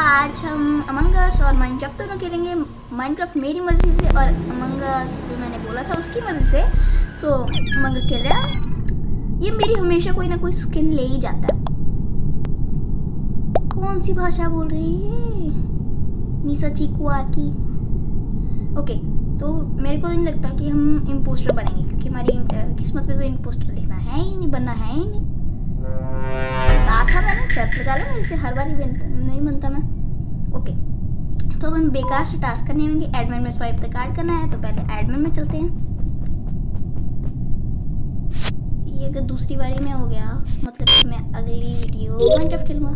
आज हम अमंगस और माइनक्राफ्ट दोनों खेलेंगे। माइनक्राफ्ट मेरी मर्ज़ी से और अमंगस जो मैंने बोला था उसकी मर्ज़ी से। सो अमंगस खेल रहे हैं। ये मेरी हमेशा कोई ना कोई स्किन ले ही जाता है। कौन सी भाषा बोल रही है निशा चीकुआ की ओके तो मेरे को नहीं लगता कि हम इम्पोस्टर बनेंगे, क्योंकि हमारी किस्मत में तो इम्पोस्टर लिखना है ही नहीं, बनना है ही नहीं। कहा था मैंने, शर्त लगा लो मेरे से, हर बार ही नहीं बनता मैं। ओके तो अब हमें बेकार से टास्क करने होंगे। एडमिन में स्वाइप द कार्ड करना है तो पहले एडमिन में चलते हैं। ये अगर दूसरी बारी में हो गया मतलब मैं अगली वीडियो माइनक्राफ्ट खेलूँगा।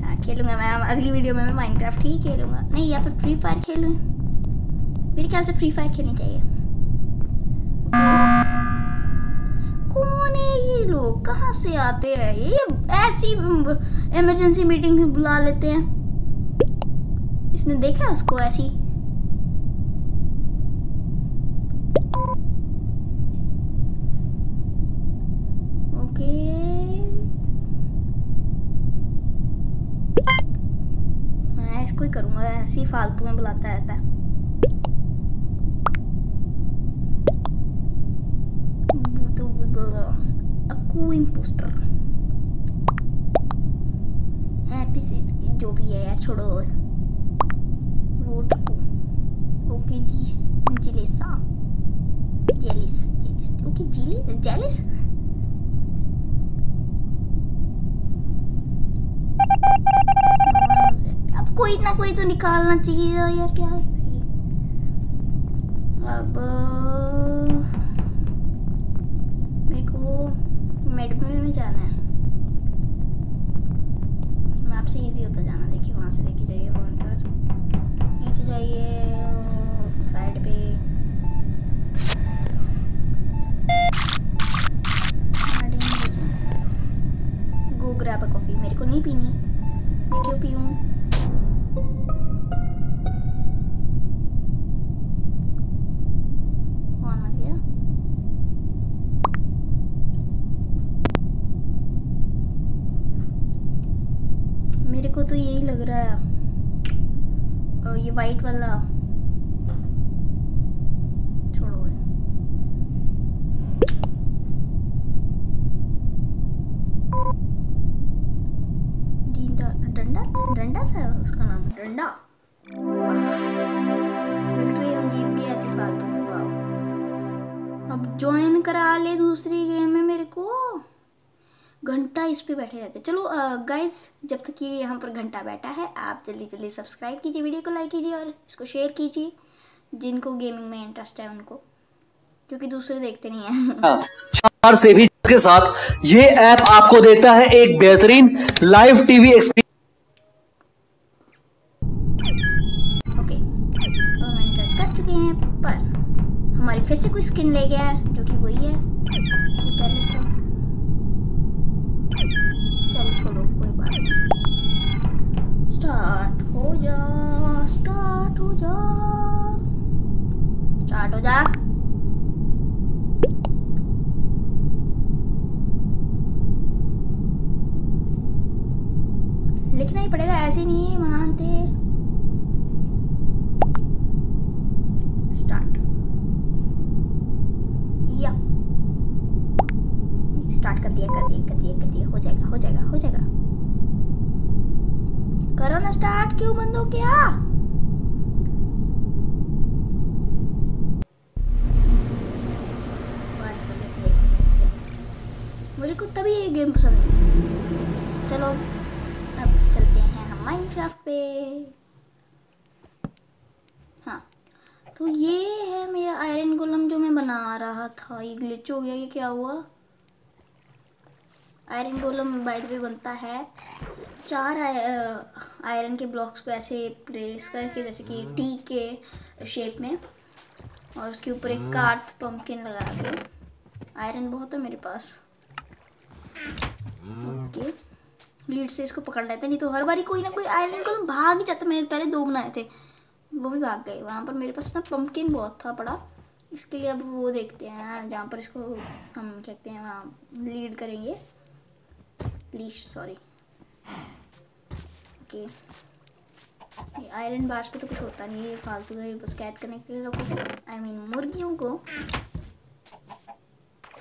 हाँ खेलूँगा मैं। अगली वीडियो में मैं माइनक्राफ्ट ही खेलूँगा। नहीं, या फिर फ्री फायर खेलूँ मेरे ख्याल से फ्री फायर खेलनी चाहिए। कौन है ये लोग? कहाँ से आते हैं? ये ऐसी इमरजेंसी मीटिंग बुला लेते हैं। इसने देखा उसको ऐसी? ओके। मैं इसको ही करूँगा, ऐसे फालतू में बुलाता रहता है। aku imposter हैप्पी जो भी है यार, छोड़ो। वो टकू ओके जी, जिलेसा जेलिस जेलिस। ओके, जिली, जेलिस? अब कोई ना कोई तो निकालना चाहिए यार, क्या है अब, मेरे को मेडमे में जाना है। मैप से इजी होता जाना, देखिए वहाँ से देखिए जाइए पॉइंटर नीचे जाइए साइड पे। गो ग्रैब अ कॉफ़ी मेरे को नहीं पीनी। मैं क्यों पीऊँ? को तो यही लग रहा है। अ, ये वाइट वाला। डंडा सा उसका नाम? डंडा। विक्ट्री हम जीत गए ऐसी फालतू में अब ज्वाइन करा ले दूसरी गेम में मेरे को। घंटा इस पर बैठे रहते चलो गाइस जब तक ये यहाँ पर घंटा बैठा है आप जल्दी जल्दी सब्सक्राइब कीजिए वीडियो को लाइक कीजिए और इसको शेयर कीजिए जिनको गेमिंग में इंटरेस्ट है उनको क्योंकि दूसरे देखते नहीं हैं। चार से भी के साथ ये ऐप आपको देता है एक बेहतरीन लाइव टीवी एक्सपीरियंस हैं हमारी फिर से कोई स्किन ले गया है जो कि वही है। पहले था चलो छोड़ो कोई बात नहीं स्टार्ट हो जा स्टार्ट हो जा। स्टार्ट हो जा। लिखना ही पड़ेगा, ऐसे नहीं मानते। स्टार्ट या स्टार्ट कर दिया कर दिया कर दिया कर दिया। हो जाएगा हो जाएगा हो जाएगा। करो ना स्टार्ट, क्यों बंद हो गया? मुझे को तभी ये गेम पसंद है। चलो, अब चलते हैं हम माइनक्राफ्ट पे। हाँ तो ये है मेरा आयरन गोलम जो मैं बना रहा था। ये ग्लिच हो गया, ये क्या हुआ? आयरन गोलम बाय द वे बनता है। चार आय- आयरन के ब्लॉक्स को ऐसे प्रेस करके जैसे कि टी के शेप में और उसके ऊपर एक कार्व पंपकिन लगा के। आयरन बहुत है मेरे पास। ओके लीड से इसको पकड़ लेते नहीं तो हर बारी कोई ना कोई आयरन गोलम भाग ही जाता मैंने पहले दो बनाए थे। वो भी भाग गए। वहाँ पर मेरे पास ना पंपकिन बहुत था पड़ा इसके लिए अब वो देखते हैं जहाँ पर इसको हम कहते हैं वहाँ लीड करेंगे। प्लीज़ सॉरी ओके ये आयरन बार्स पे तो कुछ होता नहीं है फालतू है बस कैद करने के लिए लोगों आई मीन मुर्गियों को।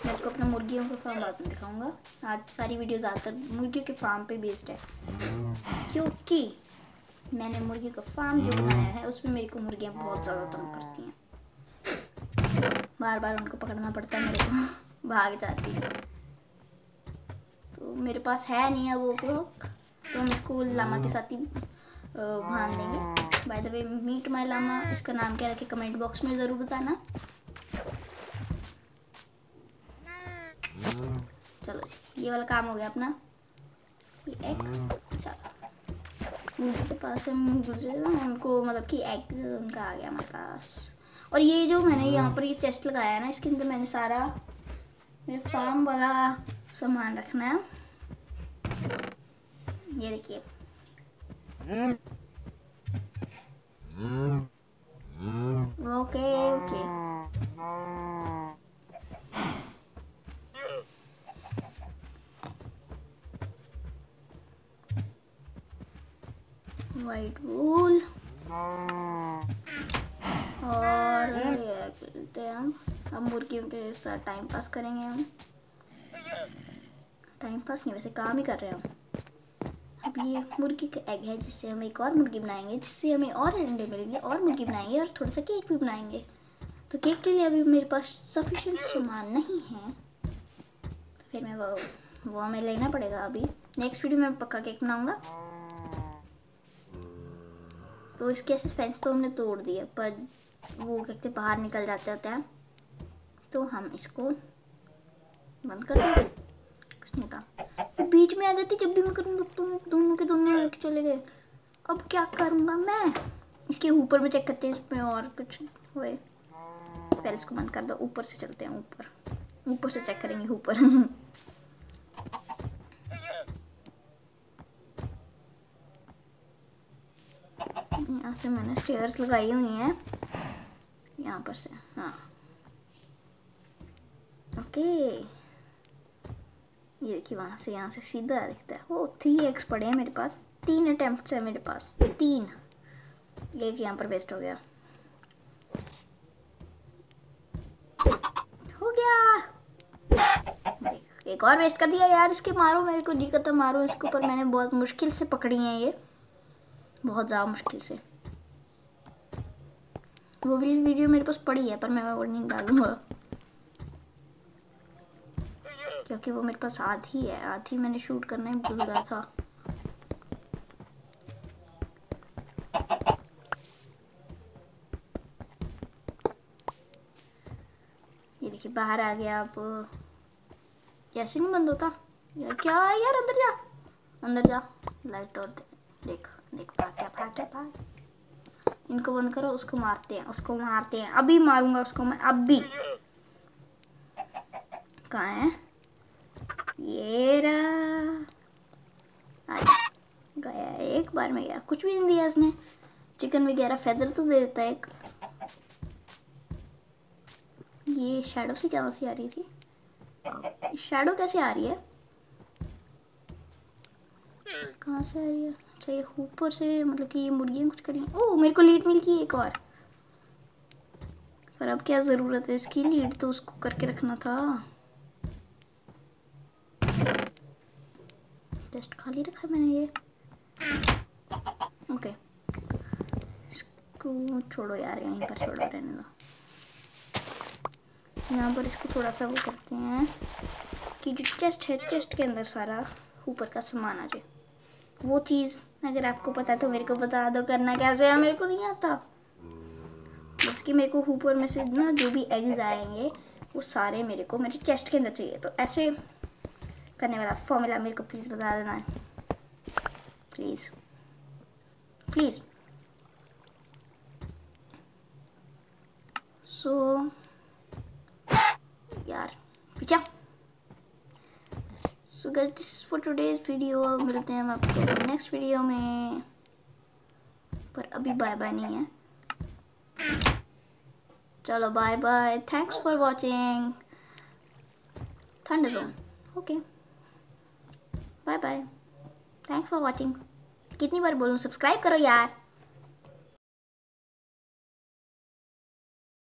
मैं आपको अपना मुर्गियों का फार्म बाद में दिखाऊँगा। आज सारी वीडियो ज़्यादातर मुर्गियों के फार्म पे बेस्ड है। क्योंकि मैंने मुर्गी का फार्म जो बनाया है, उसमें मेरे को मुर्गियाँ बहुत ज़्यादा तंग करती हैं। बार बार उनको पकड़ना पड़ता है मेरे को। भाग जाती है। तो मेरे पास है नहीं है वो क्लॉक तो हम इसको लामा के साथ ही बाँध देंगे। By the way meet my llama इसका नाम क्या रखे कमेंट बॉक्स में ज़रूर बताना। चलो ये वाला काम हो गया अपना। ये एग चलो। उनके पास हम गुजरे उनको मतलब कि एग उनका आ गया हमारे पास। और ये जो मैंने यहाँ पर ये चेस्ट लगाया है ना, इसके अंदर मैंने सारा, मेरे फार्म वाला सामान रखना है। ये देखिए। Okay okay. वाइट वूल और ये खेलते हैं हम मुर्गियों के साथ टाइम पास करेंगे हम। टाइम पास नहीं, वैसे काम ही कर रहे हैं अब ये मुर्गी का एग है, जिससे हम एक और मुर्गी बनाएँगे, जिससे हमें और अंडे मिलेंगे, और मुर्गी बनाएँगे, और थोड़ा सा केक भी बनाएँगे। तो केक के लिए अभी मेरे पास सफिशेंट सामान नहीं है। तो फिर मैं वो वो हमें लेना पड़ेगा अभी। नेक्स्ट वीडियो में पक्का केक बनाऊँगा। तो इसके ऐसे फेंस तो हमने तोड़ दिए, पर वो कहते बाहर निकल जाते होते हैं। तो हम इसको बंद कर देंगे। में आ जाती जब भी मैं करूँ तो तुम दोनों के दोनों लड़के चले गए। अब क्या करूँगा मैं? इसके ऊपर भी चेक करते हैं इसमें और कुछ हुए। पहले इसको बंद कर दो, ऊपर से चलते हैं ऊपर। ऊपर से चेक करेंगे ऊपर। यहाँ से मैंने स्टेयर्स लगाई हुई हैं। यहाँ पर से हाँ। ओके ये देखिए वहाँ से यहाँ से सीधा दिखता है। वो थ्री एक्स पड़े हैं मेरे पास। तीन अटेम्प्ट है मेरे पास। तीन। एक यहाँ पर वेस्ट हो गया। हो गया। एक और वेस्ट कर दिया यार इसके। मारो मेरे को दिक्कत कतम मारो इसके ऊपर। मैंने बहुत मुश्किल से पकड़ी है ये। बहुत ज़्यादा मुश्किल से। वो वीडियो मेरे पास पड़ी है, पर मैं वो नहीं डालूँगा। क्योंकि वो मेरे पास आधी है। आधी मैंने शूट करना ही, भूल गया था। ये देखिए, बाहर आ गया अब। ऐसे नहीं बंद होता? यार क्या यार? अंदर जा। अंदर जा। लाइट और देख देख, भाग क्या भाग इनको बंद करो, उसको मारते हैं, उसको मारते हैं। अभी मारूँगा उसको मैं, अभी। कहाँ है? ये रहा गया एक बार में गया कुछ भी नहीं दिया इसने। चिकन वगैरह फेदर तो दे देता है एक। ये शैडो से क्या सी आ रही थी? शैडो कैसे आ रही है? कहाँ से आ रही है? अच्छा ये ऊपर से मतलब कि मुर्गियाँ कुछ करी ओह, मेरे को लीड मिल गई एक और। पर अब क्या ज़रूरत है? इसकी लीड तो उसको करके रखना था। जस्ट खाली रखा मैंने ये। ओके। इसको छोड़ो यार, यहीं पर छोड़ो रहने दो। यहाँ पर इसको थोड़ा सा वो करते हैं कि जो चेस्ट है चेस्ट के अंदर सारा ऊपर का सामान आ जाए। वो चीज़ अगर आपको पता है तो मेरे को बता दो, करना कैसे है? मेरे को नहीं आता। बस कि मेरे को ऊपर में से ना जो भी एग्स आएँगे, वो सारे मेरे को मेरे चेस्ट के अंदर चाहिए। तो ऐसे करने वाला फॉर्मूला मेरे को प्लीज़ बता देना प्लीज़ प्लीज़ सो यार, पीछा। So guys this is for today's video मिलते हैं हम आपको नेक्स्ट वीडियो में। पर अभी बाय बाय नहीं है। चलो bye bye thanks for watching thunder zone okay bye bye thanks for watching कितनी बार बोलूँ? सब्सक्राइब करो यार।